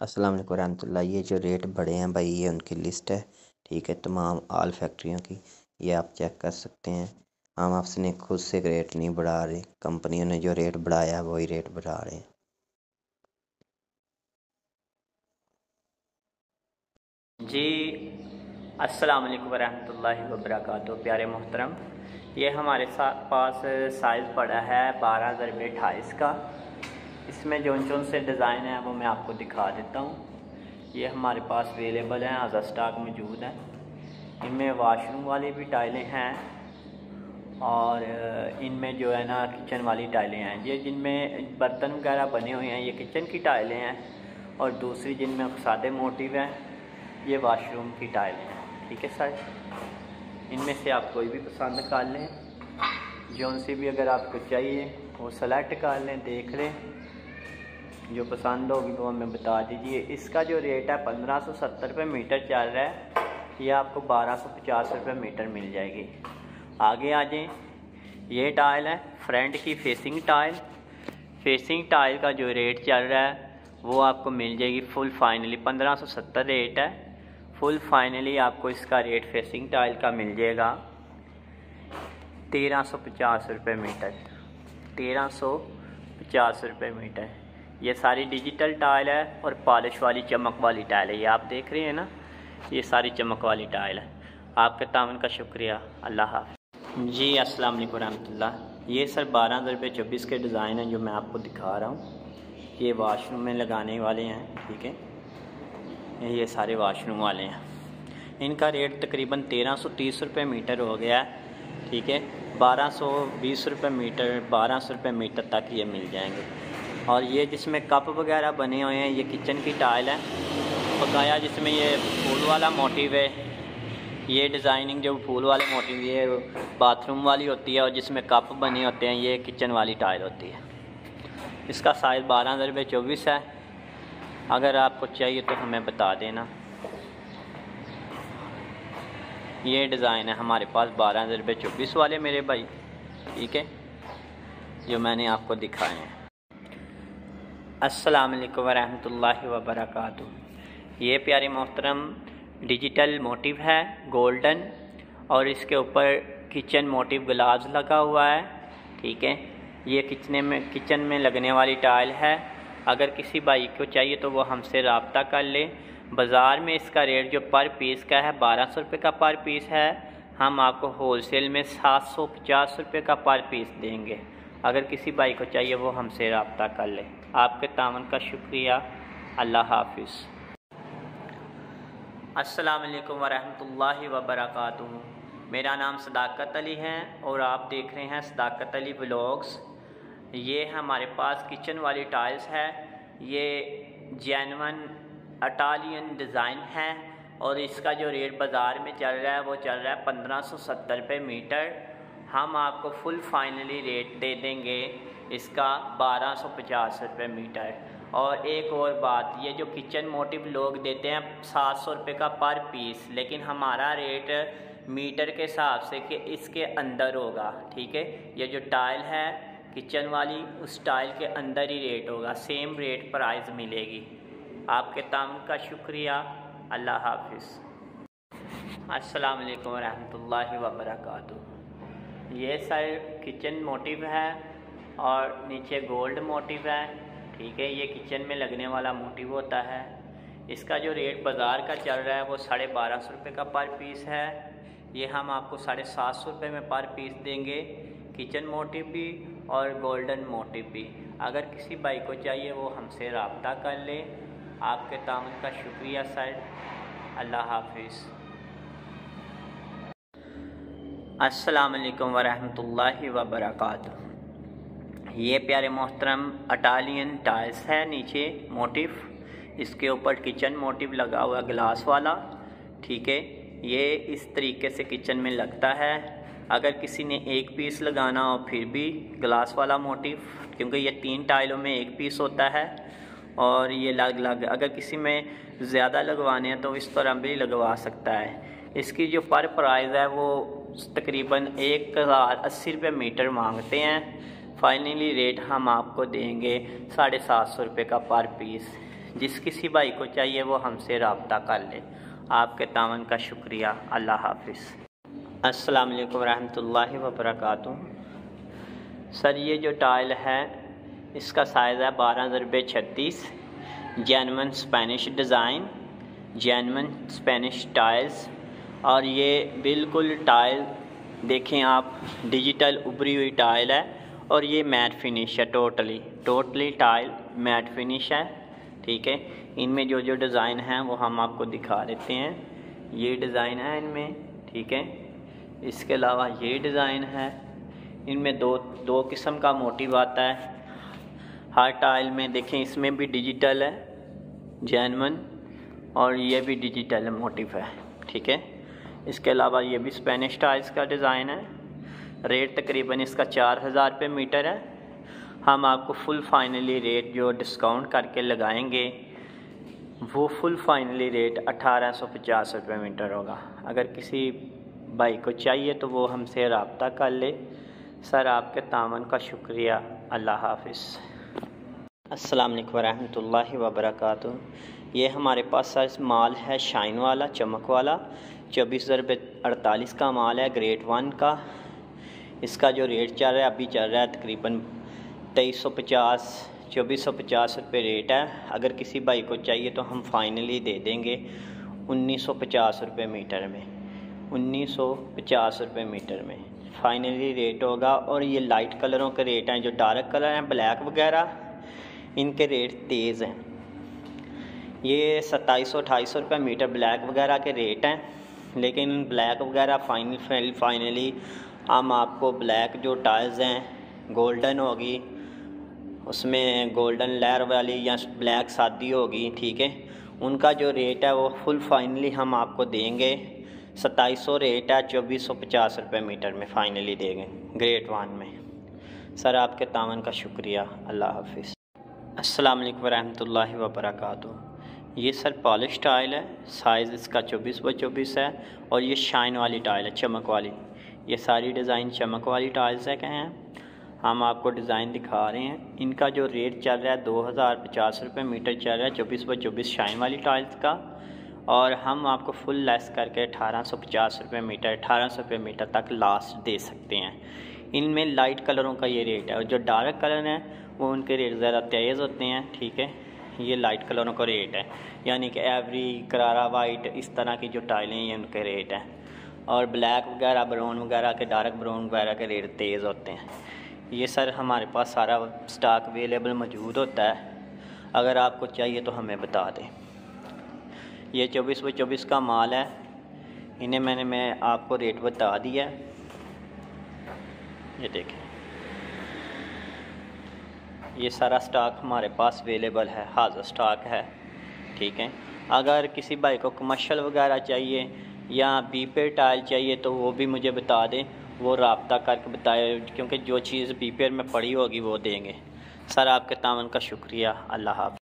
अस्सलाम वालेकुम रहमतुल्लाह ये जो रेट बढ़े हैं भाई, ये उनकी लिस्ट है, ठीक है? तमाम आल फैक्ट्रियों की, ये आप चेक कर सकते हैं। हम आपसे ने खुद से रेट नहीं बढ़ा रहे, कंपनियों ने जो रेट बढ़ाया है, वही रेट बढ़ा रहे हैं। जी, अस्सलाम वालेकुम रहमतुल्लाहि व बरकातहू प्यारे मोहतरम। ये हमारे साथ पास साइज़ पड़ा है बारह ज़रबे अठाईस का। इसमें जो जो से डिज़ाइन है, वो मैं आपको दिखा देता हूँ। ये हमारे पास अवेलेबल हैं आज़ा स्टॉक मौजूद है। इनमें वाशरूम वाली भी टाइलें हैं और इनमें जो है ना किचन वाली टाइलें हैं। ये जिनमें बर्तन वगैरह बने हुए हैं, ये किचन की टाइलें हैं और दूसरी जिनमें सादे मोटिव हैं, ये वाशरूम की टाइलें हैं। ठीक है सर इनमें से आप कोई भी पसंद कर लें। जो सी भी अगर आपको चाहिए, वो सेलेक्ट कर लें, देख लें। जो पसंद होगी वो हमें बता दीजिए। इसका जो रेट है, पंद्रह सौ सत्तर रुपये मीटर चल रहा है। ये आपको बारह सौ पचास रुपये मीटर मिल जाएगी। आगे आ जाएँ। ये टाइल है फ्रंट की फेसिंग टाइल फेसिंग टाइल का जो रेट चल रहा है, वो आपको मिल जाएगी फुल फाइनली पंद्रह सौ सत्तर रेट है। फुल फाइनली आपको इसका रेट फेसिंग टाइल का मिल जाएगा। तेरह सौ पचास रुपये मीटर। तेरह सौ पचास रुपये मीटर। ये सारी डिजिटल टाइल है और पॉलिश वाली चमक वाली टाइल है। ये आप देख रहे हैं ना? ये सारी चमक वाली टाइल है। आपके तावन का शुक्रिया। अल्लाह हाफ़ जी, अस्सलाम वालेकुम रहमतुल्लाह। ये सर बारह हज़ार चौबीस के डिज़ाइन हैं जो मैं आपको दिखा रहा हूँ। ये वाशरूम में लगाने वाले हैं, ठीक है? ये सारे वाशरूम वाले हैं। इनका रेट तकरीबन तेरह सौ तीस रुपये मीटर हो गया है, ठीक है? बारह सौ बीस रुपये मीटर, बारह सौ रुपये मीटर तक ये मिल जाएँगे। और ये जिसमें कप वगैरह बने हुए हैं, ये किचन की टाइल है। बकाया जिसमें ये फूल वाला मोटिव है। ये डिज़ाइनिंग जो फूल वाले मोटिव, ये बाथरूम वाली होती है और जिसमें कप बने होते हैं, ये किचन वाली टाइल होती है। इसका साइज़ बारह हज़ार रुपये चौबीस है। अगर आपको चाहिए तो हमें बता देना। ये डिज़ाइन है हमारे पास बारह रुपये चौबीस वाले मेरे भाई, ठीक है? जो मैंने आपको दिखाए हैं। अस्सलाम वालेकुम वरहमतुल्लाहि वबरकातुहू। ये प्यारे मोहतरम, डिजिटल मोटिव है, गोल्डन, और इसके ऊपर किचन मोटिव ग्लास लगा हुआ है, ठीक है? ये किचने में, किचन में लगने वाली टाइल है। अगर किसी भाई को चाहिए तो वो हमसे रबता कर ले। बाज़ार में इसका रेट जो पर पीस का है, बारह सौ रुपये का पर पीस है। हम आपको होल सेल में सात सौ पचास रुपये का पर पीस देंगे। अगर किसी भाई को चाहिए, वो हमसे रबता कर ले। आपके तावन का शुक्रिया। अल्लाह हाफिज़। अस्सलाम वालेकुम वरहमतुल्लाहि वबरकातुहू। मेरा नाम सदाकत अली है और आप देख रहे हैं सदाकत अली ब्लॉग्स। ये हमारे पास किचन वाली टाइल्स है। ये जैनवन अटालियन डिज़ाइन है और इसका जो रेट बाज़ार में चल रहा है वो चल रहा है पंद्रह सौ सत्तर रुपये मीटर। हम आपको फुल फाइनली रेट दे देंगे। इसका बारह सौ पचास रुपये मीटर और एक और बात, ये जो किचन मोटिव लोग देते हैं, सात सौ रुपये का पर पीस, लेकिन हमारा रेट मीटर के हिसाब से कि इसके अंदर होगा, ठीक है? ये जो टाइल है, किचन वाली, उस टाइल के अंदर ही रेट होगा, सेम रेट प्राइस मिलेगी। आपके ताम का शुक्रिया, अल्लाह हाफिज़। अस्सलाम वालेकुम रहमतुल्लाहि ये सर किचन मोटिव है और नीचे गोल्ड मोटिव है, ठीक है, ये किचन में लगने वाला मोटिव होता है। इसका जो रेट बाज़ार का चल रहा है, वो साढ़े बारह सौ रुपये का पर पीस है। ये हम आपको साढ़े सात सौ रुपये में पर पीस देंगे, किचन मोटिव भी और गोल्डन मोटिव भी। अगर किसी भाई को चाहिए, वो हमसे रबता कर ले। आपके तामन का शुक्रिया, सर। अल्लाह हाफिज़। अस्सलाम वालेकुम वरहमतुल्लाहि वबरकातुहू। ये प्यारे मोहतरम अटालियन टाइल्स है, नीचे मोटिव इसके ऊपर किचन मोटिव लगा हुआ ग्लास वाला, ठीक है? ये इस तरीके से किचन में लगता है। अगर किसी ने एक पीस लगाना हो, फिर भी ग्लास वाला मोटिव क्योंकि ये तीन टाइलों में एक पीस होता है, और ये लग लग, अगर किसी में ज़्यादा लगवाने हैं तो इस तरह भी लगवा सकता है। इसकी जो पर प्राइस है, वो तकरीबन एक हज़ार अस्सी रुपये मीटर मांगते हैं। फाइनली रेट हम आपको देंगे साढ़े सात सौ रुपये का पर पीस जिस किसी भाई को चाहिए, वो हमसे रबता कर ले। आपके तावन का शुक्रिया। अल्लाह हाफिज़। अस्सलाम वालेकुम रहमतुल्लाहि व सर, ये जो टाइल है, इसका साइज़ है बारह ज़रबे छत्तीस। जैनवन स्पेनिश डिज़ाइन जैनवन स्पेनिश टाइल्स और ये बिल्कुल टाइल देखें आप, डिजिटल उभरी हुई टाइल है। और ये मैट फिनिश है totally totally tile matt finish है, ठीक है? इनमें जो जो डिज़ाइन हैं वो हम आपको दिखा देते हैं। ये डिज़ाइन है इनमें, ठीक है? इसके अलावा ये डिज़ाइन है। इनमें दो दो किस्म का मोटिव आता है। हर टाइल में देखें, इसमें भी डिजिटल है जैनवन और ये भी डिजिटल मोटिव है, ठीक है? इसके अलावा ये भी स्पेनिश टाइल्स का डिज़ाइन है। रेट तकरीबन इसका चार हज़ार रुपये मीटर है। हम आपको फुल फाइनली रेट जो डिस्काउंट करके लगाएँगे, वो फुल फाइनली रेट अठारह सौ पचास रुपये मीटर होगा। अगर किसी भाई को चाहिए तो वो हमसे रबता कर ले। सर, आपके तावन का शुक्रिया। अल्लाह हाफिज़। अस्सलाम वालेकुम रहमतुल्लाहि व बरकातुहू ये हमारे पास सर माल है शाइन वाला, चमक वाला। चौबीस रुपये अड़तालीस का माल है, ग्रेड वन का। इसका जो रेट चल रहा है, अभी चल रहा है तकरीबन तेईस सौ पचास, चौबीस सौ पचास रुपये रेट है। अगर किसी भाई को चाहिए तो हम फाइनली दे देंगे उन्नीस सौ पचास रुपये मीटर में। उन्नीस सौ पचास रुपये मीटर में। फाइनली रेट होगा और ये लाइट कलरों के रेट हैं, जो डार्क कलर हैं, ब्लैक वगैरह, इनके रेट तेज़ हैं। ये सत्ताईस सौ अट्ठाईस सौ रुपये मीटर ब्लैक वगैरह के रेट हैं, लेकिन ब्लैक वगैरह फाइनल, फाइनली हम आपको ब्लैक जो टाइल्स हैं गोल्डन होगी, उसमें गोल्डन लेयर वाली या ब्लैक सादी होगी, ठीक है? उनका जो रेट है वो फुल फाइनली हम आपको देंगे। सत्ताईस सौ रेट है, चौबीस सौ पचास रुपये मीटर में फ़ाइनली देंगे ग्रेट वन में। सर, आपके तावन का शुक्रिया, अल्लाह हाफिज़। अस्सलाम वालेकुम रहमतुल्लाहि व ये सर पॉलिश टाइल है साइज़ इसका चौबीस बाई चौबीस है, और ये शाइन वाली टाइल है, चमक वाली। ये सारी डिज़ाइन चमक वाली टाइल्स है हैं। हम आपको डिज़ाइन दिखा रहे हैं। इनका जो रेट चल रहा है, दो हज़ार पचास रुपये मीटर चल रहा है, चौबीस बाई चौबीस शाइन वाली टाइल्स का। और हम आपको फुल लेस करके अठारह सौ पचास रुपये मीटर, अठारह सौ रुपये मीटर तक लास्ट दे सकते हैं। इनमें लाइट कलरों का ये रेट है। और जो डार्क कलर हैं, वो उनके रेट ज़्यादा तेज़ होते हैं, ठीक है? ये लाइट कलरों का रेट है। यानी कि एवरी करारा वाइट इस तरह की जो टाइलें ये उनके रेट हैं। और ब्लैक वगैरह ब्राउन वगैरह के डार्क ब्राउन वगैरह के रेट तेज़ होते हैं। ये सर हमारे पास सारा स्टॉक अवेलेबल मौजूद होता है। अगर आपको चाहिए तो हमें बता दें। ये चौबीस बाई चौबीस का माल है। इन्हें मैंने, मैं आपको रेट बता दिया ये देखें। ये सारा स्टॉक हमारे पास अवेलेबल है हाजिर स्टॉक है। ठीक है? अगर किसी भाई को कमर्शल वगैरह चाहिए या बी पे टाइल चाहिए तो वो भी मुझे बता दें, वो रबता करके बताए, क्योंकि जो चीज़ बी पे में पड़ी होगी वो देंगे। सर, आपके तावन का शुक्रिया। अल्लाह हाफ़